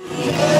Yeah.